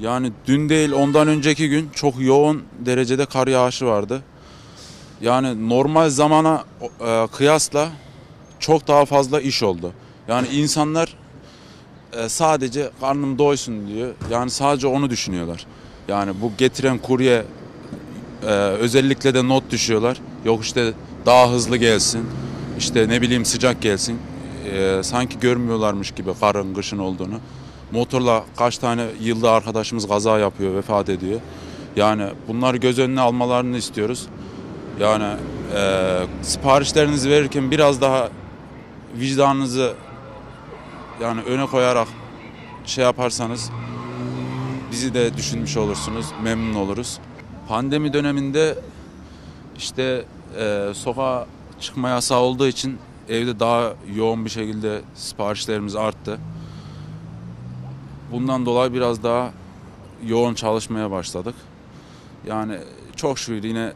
Yani dün değil ondan önceki gün çok yoğun derecede kar yağışı vardı. Yani normal zamana e, kıyasla çok daha fazla iş oldu. Yani insanlar e, sadece karnım doysun diyor. Yani sadece onu düşünüyorlar. Yani bu getiren kurye e, özellikle de not düşüyorlar. Yok işte daha hızlı gelsin. İşte ne bileyim sıcak gelsin. E, sanki görmüyorlarmış gibi karın kışın olduğunu. Motorla kaç tane yılda arkadaşımız kaza yapıyor, vefat ediyor. Yani bunları göz önüne almalarını istiyoruz. Yani e, siparişlerinizi verirken biraz daha vicdanınızı yani öne koyarak şey yaparsanız bizi de düşünmüş olursunuz, memnun oluruz. Pandemi döneminde işte e, sokağa çıkma yasağı olduğu için evde daha yoğun bir şekilde siparişlerimiz arttı. Bundan dolayı biraz daha yoğun çalışmaya başladık. Yani çok şükür yine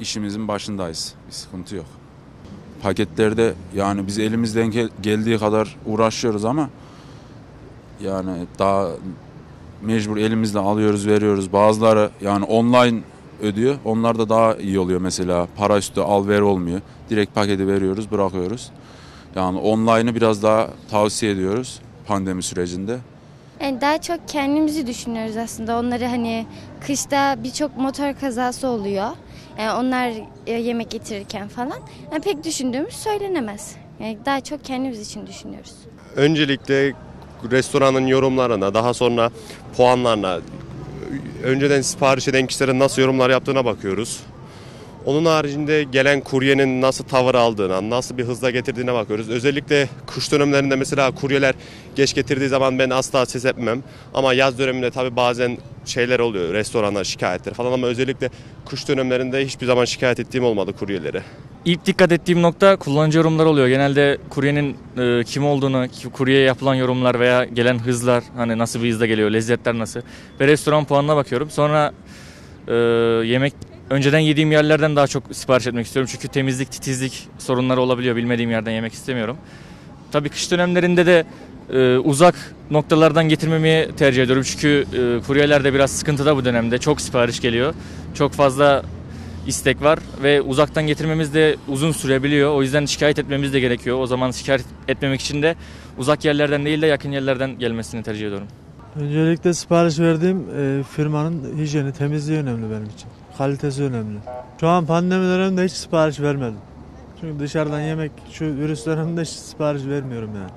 işimizin başındayız. Bir sıkıntı yok. Paketlerde yani biz elimizden gel- geldiği kadar uğraşıyoruz ama yani daha mecbur elimizle alıyoruz veriyoruz. Bazıları yani online ödüyor. Onlar da daha iyi oluyor mesela. Para üstü al ver olmuyor. Direkt paketi veriyoruz bırakıyoruz. Yani online'ı biraz daha tavsiye ediyoruz pandemi sürecinde. Yani daha çok kendimizi düşünüyoruz aslında. Onları hani kışta birçok motor kazası oluyor. Yani onlar e, yemek getirirken falan. Yani pek düşündüğümüz söylenemez. Yani daha çok kendimiz için düşünüyoruz. Öncelikle restoranın yorumlarına, daha sonra puanlarına, önceden sipariş eden kişilerin nasıl yorumlar yaptığına bakıyoruz. Onun haricinde gelen kuryenin nasıl tavır aldığına, nasıl bir hızla getirdiğine bakıyoruz. Özellikle kış dönemlerinde mesela kuryeler geç getirdiği zaman ben asla ses etmem. Ama yaz döneminde tabii bazen şeyler oluyor, restorana şikayetler falan ama özellikle kış dönemlerinde hiçbir zaman şikayet ettiğim olmadı kuryelere. İlk dikkat ettiğim nokta kullanıcı yorumları oluyor. Genelde kuryenin e, kim olduğunu, kuryeye yapılan yorumlar veya gelen hızlar, hani nasıl bir hızla geliyor, lezzetler nasıl ve restoran puanına bakıyorum. Sonra e, yemek önceden yediğim yerlerden daha çok sipariş etmek istiyorum. Çünkü temizlik, titizlik sorunları olabiliyor. Bilmediğim yerden yemek istemiyorum. Tabii kış dönemlerinde de e, uzak noktalardan getirmemeyi tercih ediyorum. Çünkü e, kuryeler de biraz sıkıntıda bu dönemde. Çok sipariş geliyor. Çok fazla istek var ve uzaktan getirmemiz de uzun sürebiliyor. O yüzden şikayet etmemiz de gerekiyor. O zaman şikayet etmemek için de uzak yerlerden değil de yakın yerlerden gelmesini tercih ediyorum. Öncelikle sipariş verdiğim e, firmanın hijyeni, temizliği önemli benim için. Kalitesi önemli. Şu an pandemi döneminde hiç sipariş vermedim. Çünkü dışarıdan yemek şu virüs döneminde hiç sipariş vermiyorum yani.